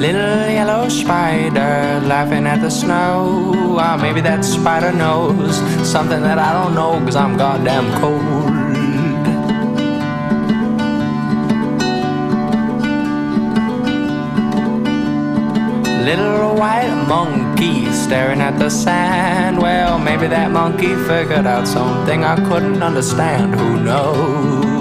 Little yellow spider laughing at the snow. Ah, maybe that spider knows something that I don't know, cause I'm goddamn cold. Little white monkey staring at the sand. Well, maybe that monkey figured out something I couldn't understand. Who knows?